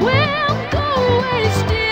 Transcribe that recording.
will go wasted.